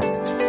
Bye.